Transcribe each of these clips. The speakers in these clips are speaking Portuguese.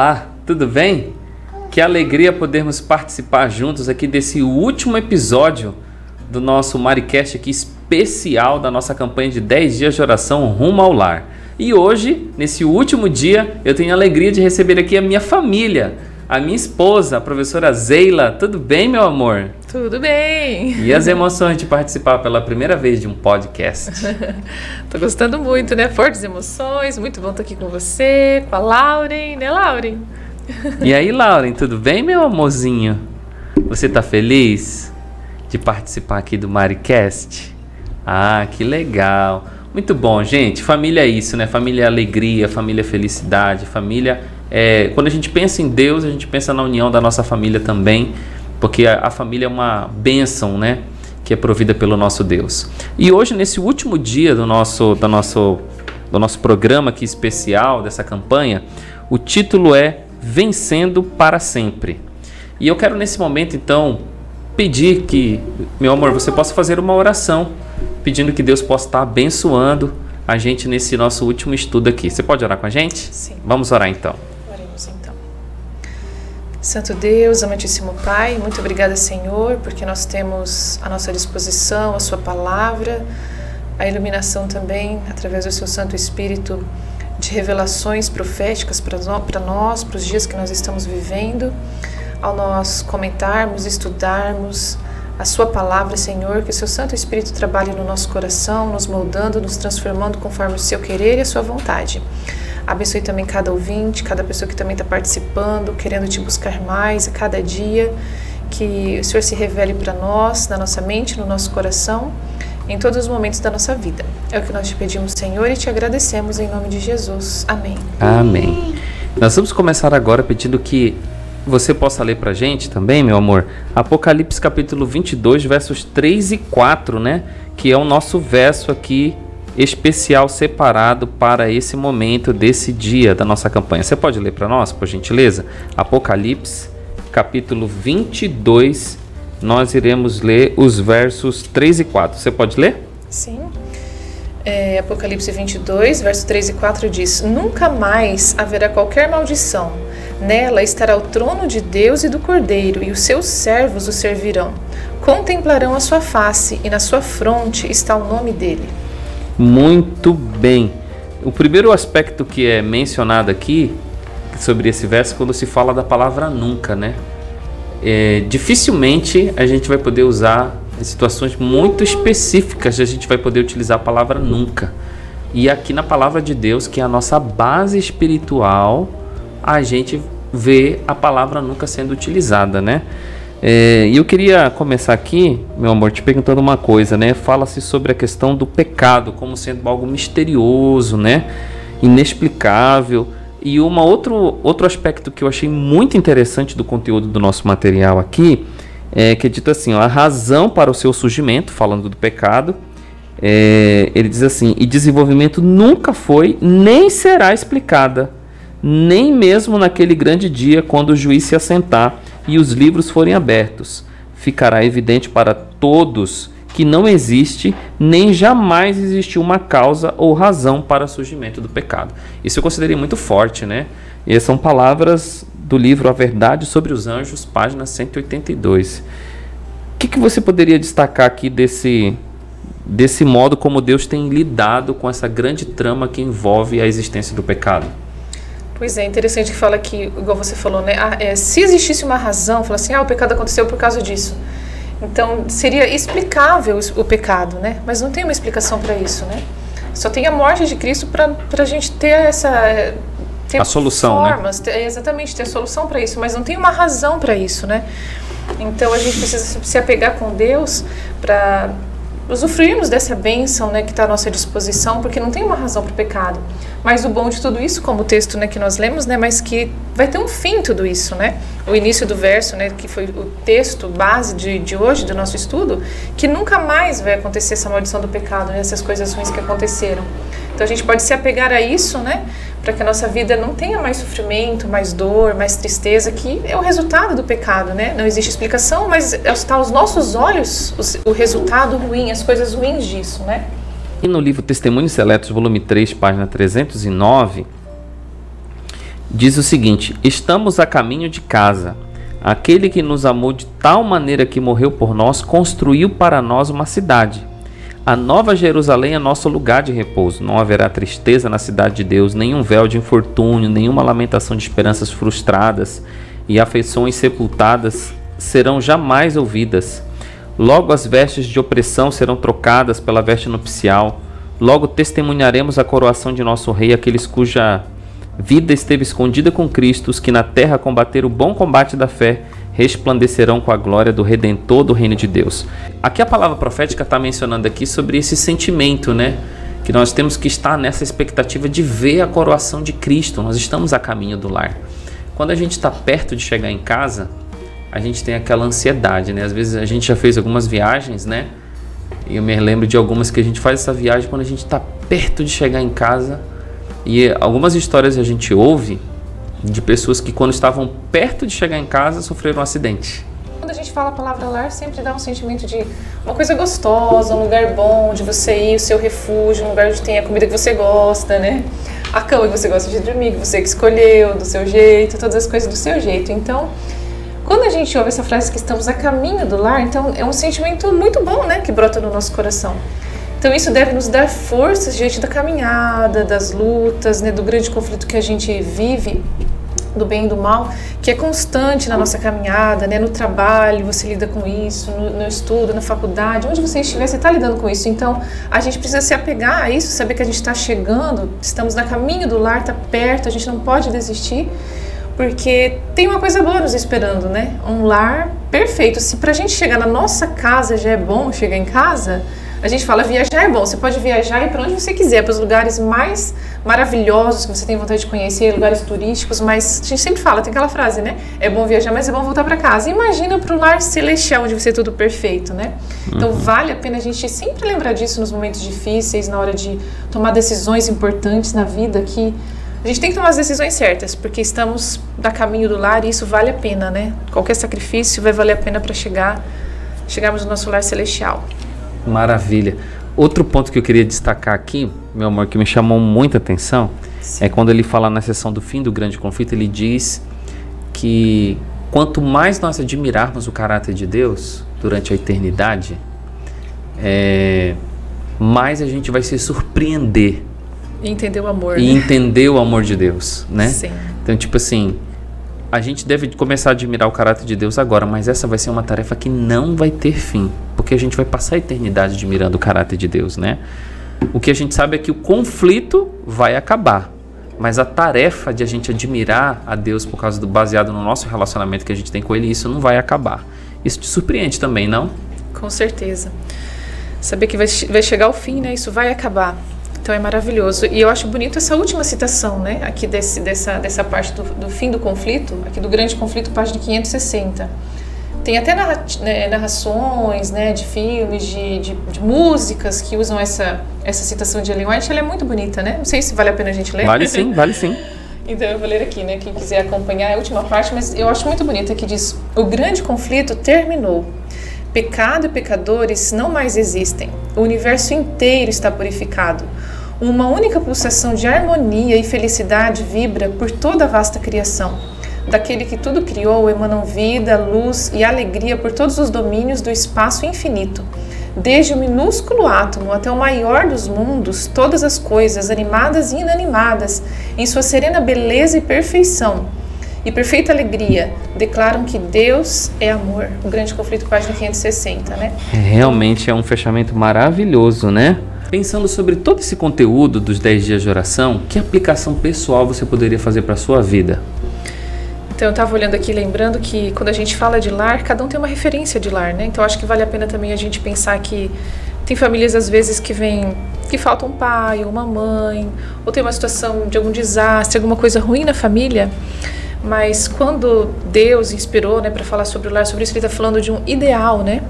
Olá, tudo bem? Que alegria podermos participar juntos aqui desse último episódio do nosso Maricast aqui especial da nossa campanha de 10 dias de oração rumo ao lar. E hoje, nesse último dia, eu tenho a alegria de receber aqui a minha família, a minha esposa, a professora Zeila. Tudo bem, meu amor? Tudo bem. E as emoções de participar pela primeira vez de um podcast? Tô gostando muito, né? Fortes emoções, muito bom estar aqui com você, com a Lauren, né, Lauren? E aí, Lauren, tudo bem, meu amorzinho? Você tá feliz de participar aqui do Maricast? Ah, que legal. Muito bom, gente. Família é isso, né? Família é alegria, família é felicidade, família é. Quando a gente pensa em Deus, a gente pensa na união da nossa família também, porque a, a família é uma bênção, né? Que é provida pelo nosso Deus. E hoje, nesse último dia do nosso, do nosso, do nosso programa aqui especial, dessa campanha, o título é Vencendo para Sempre. E eu quero nesse momento, então, pedir que, meu amor, você possa fazer uma oração pedindo que Deus possa estar abençoando a gente nesse nosso último estudo aqui. Você pode orar com a gente? Sim. Vamos orar então. Santo Deus, amantíssimo Pai, muito obrigada, Senhor, porque nós temos à nossa disposição a Sua palavra, a iluminação também, através do Seu Santo Espírito, de revelações proféticas para nós, para os dias que nós estamos vivendo. Ao nós comentarmos, estudarmos, a Sua palavra, Senhor, que o Seu Santo Espírito trabalhe no nosso coração, nos moldando, nos transformando conforme o Seu querer e a Sua vontade. Abençoe também cada ouvinte, cada pessoa que também está participando, querendo te buscar mais a cada dia. Que o Senhor se revele para nós, na nossa mente, no nosso coração, em todos os momentos da nossa vida. É o que nós te pedimos, Senhor, e te agradecemos em nome de Jesus. Amém. Amém. Nós vamos começar agora pedindo que você possa ler pra gente também, meu amor, Apocalipse capítulo 22, versos 3 e 4, né? Que é o nosso verso aqui especial separado para esse momento desse dia da nossa campanha. Você pode ler para nós, por gentileza? Apocalipse capítulo 22, nós iremos ler os versos 3 e 4. Você pode ler? Sim. É, Apocalipse 22, verso 3 e 4 diz: Nunca mais haverá qualquer maldição Nela estará o trono de Deus e do Cordeiro, e os seus servos o servirão. Contemplarão a sua face, e na sua fronte está o nome dele. Muito bem. O primeiro aspecto que é mencionado aqui sobre esse verso é quando se fala da palavra nunca, né? É, dificilmente a gente vai poder usar em situações muito específicas, a gente vai poder utilizar a palavra nunca. E aqui na palavra de Deus, que é a nossa base espiritual, a gente vê a palavra nunca sendo utilizada, né? É, e eu queria começar aqui, meu amor, te perguntando uma coisa, né? Fala-se sobre a questão do pecado como sendo algo misterioso, né? Inexplicável. E uma outro, outro aspecto que eu achei muito interessante do conteúdo do nosso material aqui é que é dito assim: ó, a razão para o seu surgimento, falando do pecado, é, ele diz assim: e desenvolvimento nunca foi nem será explicada nem mesmo naquele grande dia quando o juiz se assentar e os livros forem abertos. Ficará evidente para todos que não existe nem jamais existiu uma causa ou razão para o surgimento do pecado. Isso eu considerei muito forte, né? E são palavras do livro A Verdade sobre os Anjos, página 182. O que, que você poderia destacar aqui desse, desse modo como Deus tem lidado com essa grande trama que envolve a existência do pecado? Pois é, interessante que fala que, igual você falou, né? Ah, é, se existisse uma razão, fala assim, ah, o pecado aconteceu por causa disso. Então, seria explicável o pecado, né? Mas não tem uma explicação para isso, né? Só tem a morte de Cristo para a gente ter essa... Ter a solução, né? formas, né? Ter, exatamente, ter a solução para isso, mas não tem uma razão para isso, né? Então, a gente precisa se apegar com Deus para usufruirmos dessa bênção né, que está à nossa disposição, porque não tem uma razão para o pecado. Mas o bom de tudo isso, como o texto né, que nós lemos, né, mas que vai ter um fim tudo isso, né? O início do verso, né, que foi o texto base de, de hoje, do nosso estudo, que nunca mais vai acontecer essa maldição do pecado, né, essas coisas ruins que aconteceram. Então a gente pode se apegar a isso, né? Para que a nossa vida não tenha mais sofrimento, mais dor, mais tristeza, que é o resultado do pecado, né? Não existe explicação, mas está aos nossos olhos o resultado ruim, as coisas ruins disso, né? E no livro Testemunhos Seletos, volume 3, página 309, diz o seguinte: Estamos a caminho de casa. Aquele que nos amou de tal maneira que morreu por nós, construiu para nós uma cidade. A nova Jerusalém é nosso lugar de repouso. Não haverá tristeza na cidade de Deus, nenhum véu de infortúnio, nenhuma lamentação de esperanças frustradas e afeições sepultadas serão jamais ouvidas. Logo as vestes de opressão serão trocadas pela veste nupcial. Logo testemunharemos a coroação de nosso rei, aqueles cuja vida esteve escondida com Cristo, os que na terra combateram o bom combate da fé, resplandecerão com a glória do Redentor do reino de Deus. Aqui a palavra profética está mencionando aqui sobre esse sentimento, né? Que nós temos que estar nessa expectativa de ver a coroação de Cristo. Nós estamos a caminho do lar. Quando a gente está perto de chegar em casa, a gente tem aquela ansiedade, né? Às vezes a gente já fez algumas viagens, né? E eu me lembro de algumas que a gente faz essa viagem quando a gente está perto de chegar em casa e algumas histórias a gente ouve de pessoas que, quando estavam perto de chegar em casa, sofreram um acidente. Quando a gente fala a palavra lar, sempre dá um sentimento de uma coisa gostosa, um lugar bom de você ir, o seu refúgio, um lugar onde tem a comida que você gosta, né? A cama que você gosta de dormir, que você que escolheu, do seu jeito, todas as coisas do seu jeito. Então, quando a gente ouve essa frase que estamos a caminho do lar, então é um sentimento muito bom, né, que brota no nosso coração. Então isso deve nos dar forças diante da caminhada, das lutas, né, do grande conflito que a gente vive, do bem e do mal, que é constante na nossa caminhada, né, no trabalho, você lida com isso, no, no estudo, na faculdade, onde você estiver, você está lidando com isso. Então a gente precisa se apegar a isso, saber que a gente está chegando, estamos na caminho do lar, está perto, a gente não pode desistir porque tem uma coisa boa nos esperando, né? Um lar perfeito. Se para a gente chegar na nossa casa já é bom chegar em casa, a gente fala viajar é bom, você pode viajar e para onde você quiser, para os lugares mais maravilhosos que você tem vontade de conhecer, lugares turísticos, mas a gente sempre fala, tem aquela frase, né? É bom viajar, mas é bom voltar para casa. Imagina para o lar celestial, onde vai ser tudo perfeito, né? Então uhum. vale a pena a gente sempre lembrar disso nos momentos difíceis, na hora de tomar decisões importantes na vida, que a gente tem que tomar as decisões certas, porque estamos da caminho do lar e isso vale a pena, né? Qualquer sacrifício vai valer a pena para chegar, chegarmos no nosso lar celestial. Maravilha. Outro ponto que eu queria destacar aqui, meu amor, que me chamou muita atenção, Sim. é quando ele fala na sessão do fim do grande conflito, ele diz que quanto mais nós admirarmos o caráter de Deus durante a eternidade, é, mais a gente vai se surpreender. E entender o amor. E né? entender o amor de Deus, né? Sim. Então, tipo assim, a gente deve começar a admirar o caráter de Deus agora, mas essa vai ser uma tarefa que não vai ter fim, porque a gente vai passar a eternidade admirando o caráter de Deus, né? O que a gente sabe é que o conflito vai acabar, mas a tarefa de a gente admirar a Deus por causa do baseado no nosso relacionamento que a gente tem com Ele, isso não vai acabar. Isso te surpreende também, não? Com certeza. Saber que vai, vai chegar o fim, né? Isso vai acabar. Então é maravilhoso. E eu acho bonito essa última citação, né? Aqui desse, dessa, dessa parte do, do fim do conflito, aqui do grande conflito, página 560. Tem até narra, né, narrações né, de filmes, de, de, de, músicas que usam essa, essa citação de Ellen White. Ela é muito bonita, né? Não sei se vale a pena a gente ler. Vale sim, vale sim. Então eu vou ler aqui, né? Quem quiser acompanhar é a última parte, mas eu acho muito bonita que diz: O grande conflito terminou. Pecado e pecadores não mais existem. O universo inteiro está purificado. Uma única pulsação de harmonia e felicidade vibra por toda a vasta criação. Daquele que tudo criou emanam vida, luz e alegria por todos os domínios do espaço infinito. Desde o minúsculo átomo até o maior dos mundos, todas as coisas, animadas e inanimadas, em sua serena beleza e perfeição e perfeita alegria, declaram que Deus é amor. O grande conflito, página 560, né? Realmente é um fechamento maravilhoso, né? Pensando sobre todo esse conteúdo dos 10 dias de oração, que aplicação pessoal você poderia fazer para sua vida? Então eu estava olhando aqui, lembrando que quando a gente fala de lar, cada um tem uma referência de lar, né? Então acho que vale a pena também a gente pensar que tem famílias às vezes que vêm que falta um pai ou uma mãe, ou tem uma situação de algum desastre, alguma coisa ruim na família. Mas quando Deus inspirou, né, para falar sobre o lar, sobre isso ele está falando de um ideal, né?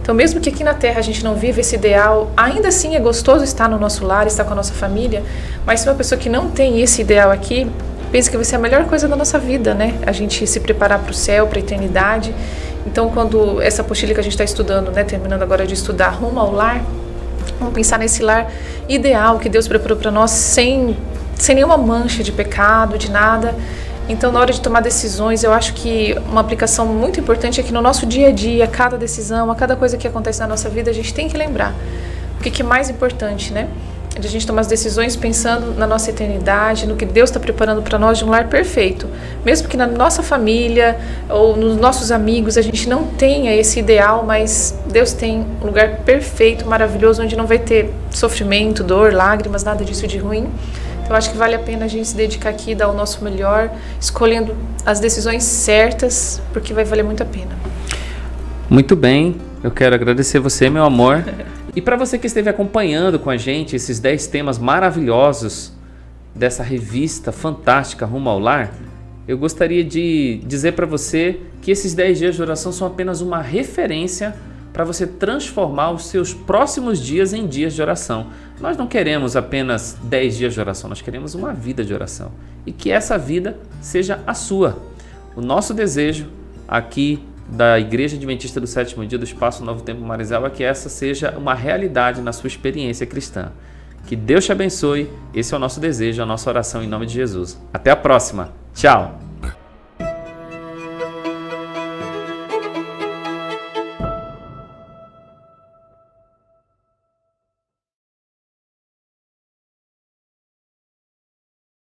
Então, mesmo que aqui na Terra a gente não viva esse ideal, ainda assim é gostoso estar no nosso lar, estar com a nossa família. Mas se uma pessoa que não tem esse ideal aqui, pensa que vai ser a melhor coisa da nossa vida, né? A gente se preparar para o céu, para a eternidade. Então, quando essa apostila que a gente está estudando, né, terminando agora de estudar, rumo ao lar, vamos pensar nesse lar ideal que Deus preparou para nós, sem sem nenhuma mancha de pecado, de nada. Então, na hora de tomar decisões, eu acho que uma aplicação muito importante é que no nosso dia a dia, cada decisão, a cada coisa que acontece na nossa vida, a gente tem que lembrar o que é mais importante, né? De a gente tomar as decisões pensando na nossa eternidade, no que Deus está preparando para nós de um lar perfeito. Mesmo que na nossa família ou nos nossos amigos a gente não tenha esse ideal, mas Deus tem um lugar perfeito, maravilhoso, onde não vai ter sofrimento, dor, lágrimas, nada disso de ruim. Eu acho que vale a pena a gente se dedicar aqui, dar o nosso melhor, escolhendo as decisões certas, porque vai valer muito a pena. Muito bem, eu quero agradecer você, meu amor. e para você que esteve acompanhando com a gente esses 10 temas maravilhosos dessa revista fantástica Rumo ao Lar, eu gostaria de dizer para você que esses 10 dias de oração são apenas uma referência para você transformar os seus próximos dias em dias de oração. Nós não queremos apenas 10 dias de oração, nós queremos uma vida de oração e que essa vida seja a sua. O nosso desejo aqui da Igreja Adventista do Sétimo Dia do Espaço Novo Tempo Marizal é que essa seja uma realidade na sua experiência cristã. Que Deus te abençoe. Esse é o nosso desejo, a nossa oração em nome de Jesus. Até a próxima. Tchau.